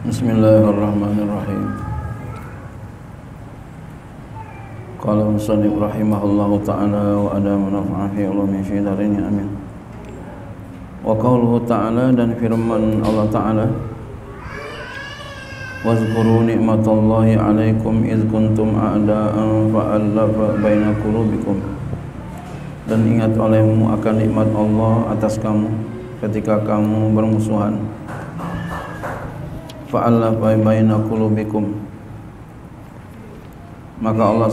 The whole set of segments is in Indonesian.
Bismillahirrahmanirrahim. Qala musannif rahimahullahu ta'ala wa ada manfa'a fi ulumi fi darini amin. Wa qawluhu ta'ala dan firman Allah ta'ala Wazkuru ni'matallahi alaikum iz kuntum a'da'an fa'allafa baina qulubikum. Dan ingat olehmu akan nikmat Allah atas kamu ketika kamu bermusuhan fa'alaf baina qulubikum. Maka Allah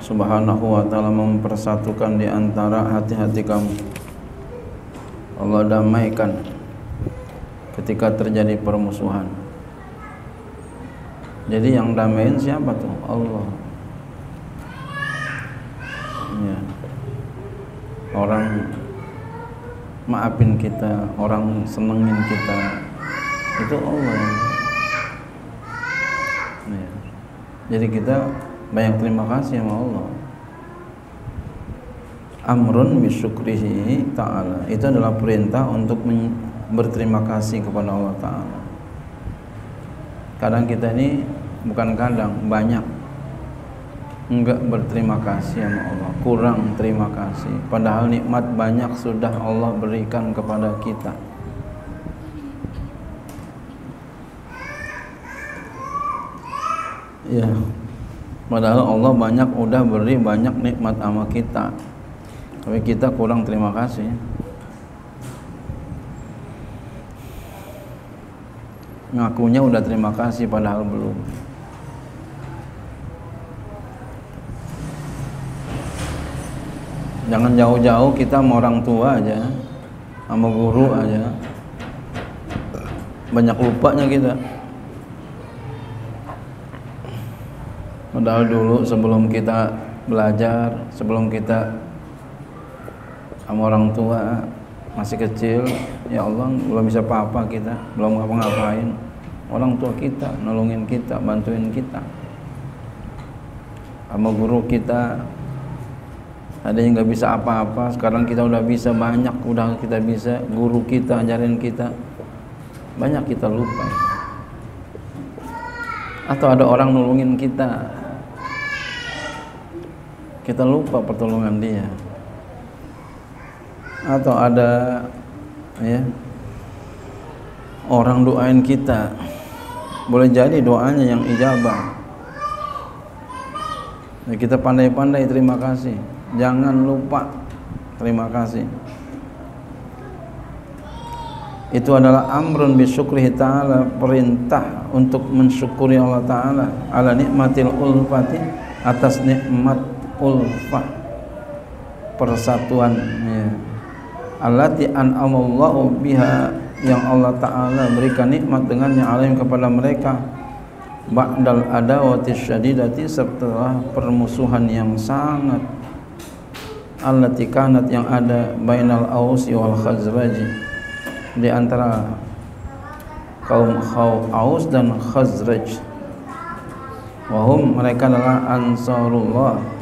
Subhanahu wa taala mempersatukan di antara hati-hati kamu. Allah damaikan ketika terjadi permusuhan. Jadi yang damaiin siapa tuh? Allah. Ya. Orang maafin kita orang senengin kita. Itu Allah yang Ya. Jadi kita banyak terima kasih sama Allah. Amrun bisyukrihi ta'ala. Itu adalah perintah untuk berterima kasih kepada Allah ta'ala. Kadang kita ini Bukan kadang, banyak. Enggak berterima kasih sama Allah. Kurang terima kasih. Padahal nikmat banyak sudah Allah berikan kepada kita Ya. Padahal Allah banyak udah beri banyak nikmat sama kita. Tapi kita kurang terima kasih. Ngakunya udah terima kasih padahal belum. Jangan jauh-jauh kita sama orang tua aja, sama guru aja. Banyak lupanya kita. Padahal dulu sebelum kita belajar, sebelum kita sama orang tua masih kecil, ya Allah belum bisa apa-apa kita, belum ngapa-ngapain. Orang tua kita nolongin kita, bantuin kita. Sama guru kita ada yang nggak bisa apa-apa, sekarang kita udah bisa banyak, udah kita bisa guru kita ajarin kita banyak kita lupa. Atau ada orang nolongin kita, kita lupa pertolongan dia. Atau ada ya orang doain kita. Boleh jadi doanya yang ijabah. Ya, kita pandai-pandai terima kasih. Jangan lupa terima kasih. Itu adalah amrun bisyukrihi ta'ala perintah untuk mensyukuri Allah ta'ala. Ala nikmatil ulfati atas nikmat ulfah persatuan ya. allati an'amallahu biha yang Allah taala berikan nikmat dengannya alim kepada mereka. Ba'dal adawati syadidati setelah permusuhan yang sangat. Allati kanat yang ada bainal ausi wal khazraj di antara kaum Aus dan Khazraj. Wahum mereka adalah ansarullah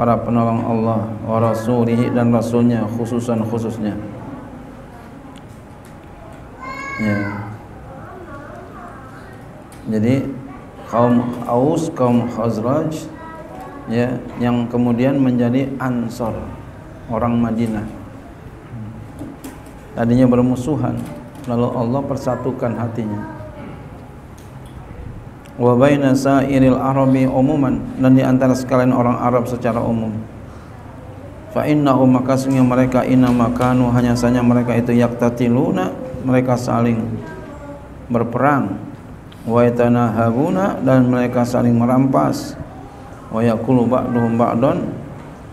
para penolong Allah wa rasulihi dan rasulnya khususan khususnya. Ya. Jadi kaum Aus kaum Khazraj ya yang kemudian menjadi Ansor orang Madinah. Tadinya bermusuhan lalu Allah persatukan hatinya wa baina sairil arabi umuman dan di antara sekalian orang Arab secara umum. Fa innahu maka mereka inna makanu hanya saja mereka itu yaktatiluna mereka saling berperang. Wa yatanahabuna dan mereka saling merampas. Wa yakulu ba'duhum ba'don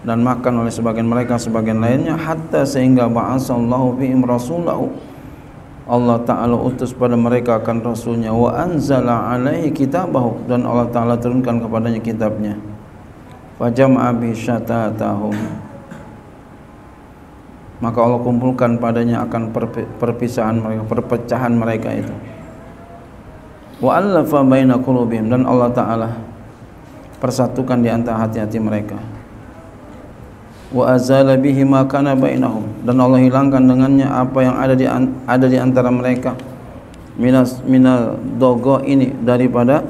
dan makan oleh sebagian mereka sebagian lainnya hatta sehingga ba'asallahu fihim rasulahu Allah Ta'ala utus pada mereka akan Rasulnya wa anzala alaihi kitabahu dan Allah Ta'ala turunkan kepadanya kitabnya. Fajam'a bi syatatahum. Maka Allah kumpulkan padanya akan perpisahan mereka perpecahan mereka itu. Wa allafa baina qulubihim dan Allah Ta'ala persatukan di antara hati-hati mereka wa azala bihi ma kana bainahum. Dan Allah hilangkan dengannya apa yang ada di ada di antara mereka. Minas minal dogo ini daripada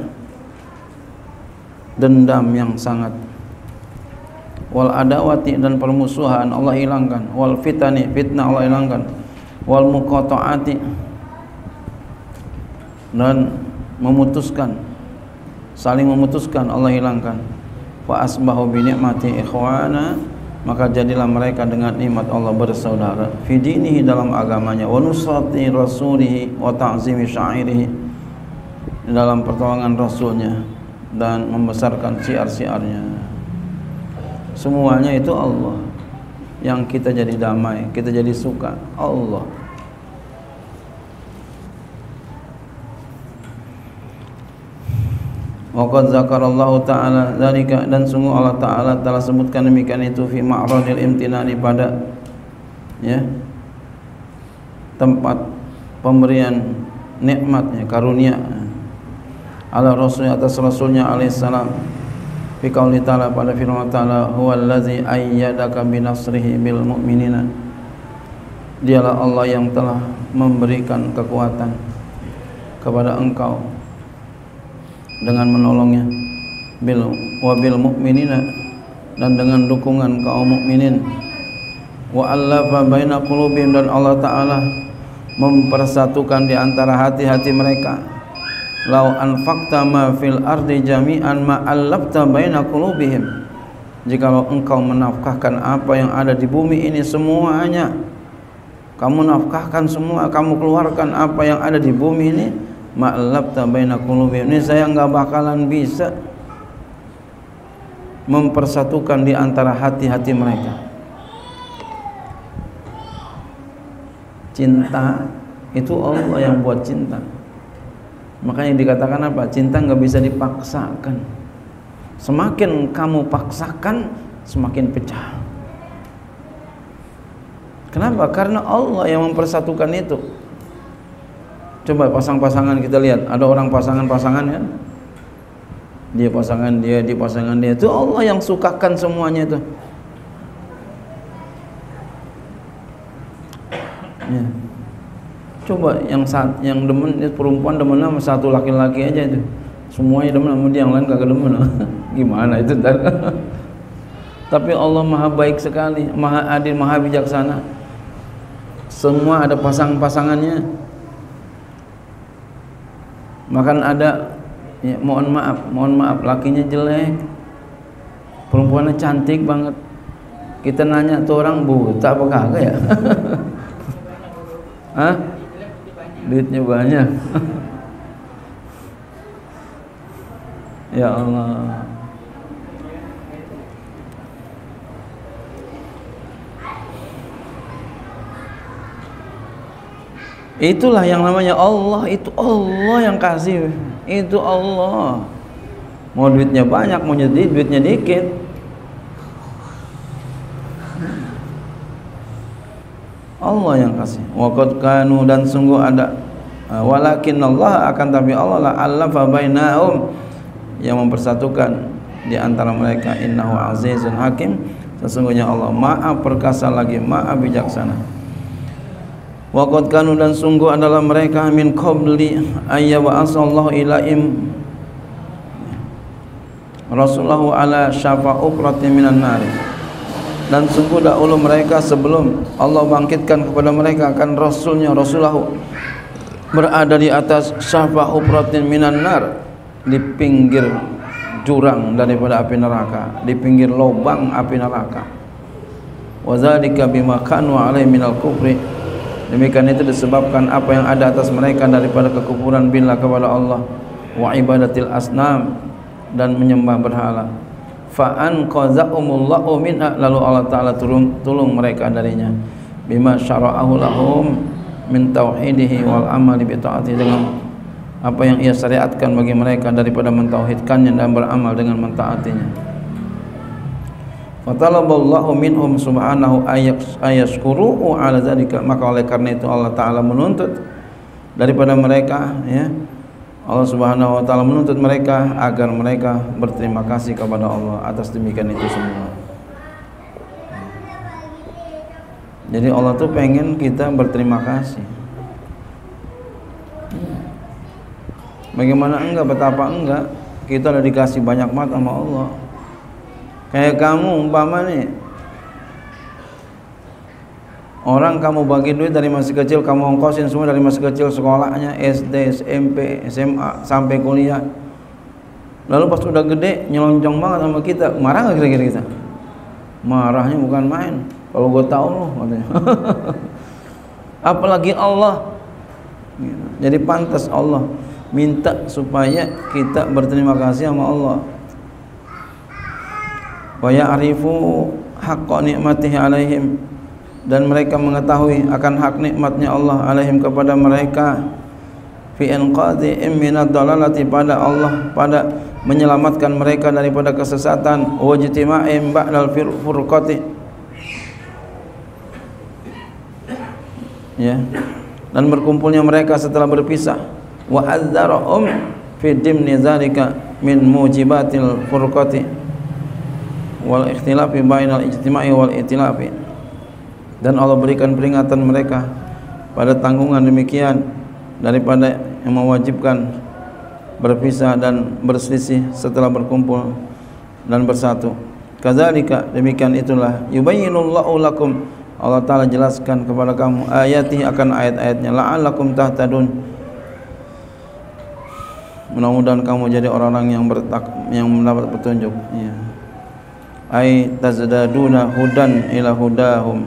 dendam yang sangat. Wal adawati dan permusuhan Allah hilangkan. Wal fitani fitnah Allah hilangkan. Wal muqataati dan memutuskan saling memutuskan Allah hilangkan. Fa asbahu bi ni'mati ikhwana maka jadilah mereka dengan nikmat Allah bersaudara. Fi dinihi dalam agamanya. Wa nusrati rasulihi wa ta'zimi syairihi. Dalam pertolongan rasulnya dan membesarkan syiar-syiarnya semuanya itu Allah. Yang kita jadi damai kita jadi suka Allah Waqad zakarallahu ta'ala dzalika dan sungguh Allah taala telah sebutkan demikian itu fi ma'radil imtinani pada ya tempat pemberian nikmatnya karunia ala rasul atas rasulnya alaihi salam. Fi qauli ta'ala pada firman ta'ala huwallazi ayyadaka binasrihi bil mu'minina. Dialah Allah yang telah memberikan kekuatan kepada engkau dengan menolongnya. Bil wabil mukminina dan dengan dukungan kaum mukminin. Wa allafa baina qulubihim dan Allah taala mempersatukan di antara hati-hati mereka. Lau anfaqta ma fil ardi jami'an ma allafta baina qulubihim. Jikalau engkau menafkahkan apa yang ada di bumi ini semuanya kamu nafkahkan semua kamu keluarkan apa yang ada di bumi ini ma'labta baina qulubihim ini saya enggak bakalan bisa mempersatukan di antara hati-hati mereka cinta itu Allah yang buat cinta Makanya dikatakan apa? Cinta nggak bisa dipaksakan. Semakin kamu paksakan, semakin pecah. Kenapa? Karena Allah yang mempersatukan itu. Coba pasang-pasangan kita lihat, ada orang pasangan-pasangan ya. Dia pasangan dia, dia pasangan dia. Itu Allah yang sukakan semuanya itu. Ya. Coba yang saat yang demen perempuan demen sama satu laki-laki aja itu. Semuanya demen sama dia yang lain kagak demen. Gimana itu ntar tapi Allah maha baik sekali maha adil maha bijaksana. Semua ada pasang-pasangannya makan ada ya, mohon maaf mohon maaf lakinya jelek. Perempuannya cantik banget. Kita nanya tuh orang buta apa kagak ya? Hah? duitnya banyak. Ya Allah Itulah yang namanya Allah, itu Allah yang kasih. Itu Allah. Mau duitnya banyak, mau jadi duitnya dikit. Allah yang kasih waqad kanu dan sungguh ada uh, walakin Allah akan tapi Allah lah allafa bainahum yang mempersatukan di antara mereka innahu azizun hakim sesungguhnya Allah maha perkasa lagi maha bijaksana waqad kanu dan sungguh adalah mereka min qabli ayya wa asallahu ilaim Rasulullah ala syafa ukratin minan nari dan sungguh dahulu mereka sebelum Allah bangkitkan kepada mereka akan Rasulnya Rasulullah berada di atas syafa upratin minan nar di pinggir jurang daripada api neraka di pinggir lubang api neraka. Wazalika bima kanu alaihi minal kufri demikian itu disebabkan apa yang ada atas mereka daripada kekufuran billah kepada Allah. Wa ibadatil asnam. Dan menyembah berhala. Fa anqazahumullahu minha. Lalu Allah taala tolong tolong mereka darinya. Bima syara'ahu lahum min tauhidihi wal amali bi taati. Dengan apa yang ia syariatkan bagi mereka daripada mentauhidkannya dan beramal dengan mentaatinya fatalaballahu minhum subhanahu ayashkuru ala zalika maka oleh karena itu Allah taala menuntut daripada mereka ya Allah Subhanahu wa taala menuntut mereka agar mereka berterima kasih kepada Allah atas demikian itu semua. Jadi Allah tuh pengen kita berterima kasih. bagaimana enggak betapa enggak kita udah dikasih banyak mata sama Allah kayak kamu umpama nih Orang kamu bagi duit dari masih kecil kamu ongkosin semua dari masih kecil sekolahnya SD, SMP, SMA sampai kuliah. Lalu pas udah gede nyelonjong banget sama kita, marah nggak kira-kira kita? Marahnya bukan main. Kalau gue tahu loh katanya. Apalagi Allah. Jadi pantas Allah minta supaya kita berterima kasih sama Allah. Wa ya'rifu haqqa ni'matihi alaihim. Dan mereka mengetahui akan hak nikmatnya Allah alaihim kepada mereka. Fi inqadhihim minad dalalati pada Allah pada menyelamatkan mereka daripada kesesatan. Wajtima'im ba'dal furqati. Ya. Dan berkumpulnya mereka setelah berpisah. Wa adzarahum fi dimni zalika min mujibatil furqati wal ikhtilafi bainal ijtima'i wal itilafi. Dan Allah berikan peringatan mereka pada tanggungan demikian daripada yang mewajibkan berpisah dan berselisih setelah berkumpul dan bersatu. Kadzalika demikian itulah yubayyinullahu lakum. Allah taala jelaskan kepada kamu ayati akan ayat-ayatnya la'allakum tahtadun. Mudah-mudahan kamu jadi orang-orang yang bertak yang mendapat petunjuk. Ya ai tazdaduna hudan ila hudahum.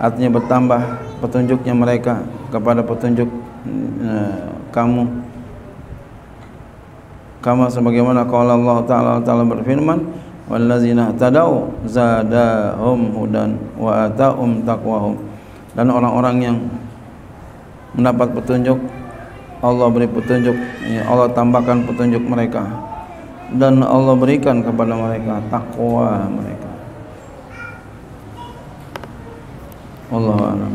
Artinya bertambah petunjuknya mereka kepada petunjuk uh, kamu. Kama sebagaimana qala Allah taala taala berfirman wallazina tadau zadahum hudan wa atahum taqwahum. Dan orang-orang yang mendapat petunjuk Allah beri petunjuk ya Allah tambahkan petunjuk mereka dan Allah berikan kepada mereka takwa mereka. Allah alam.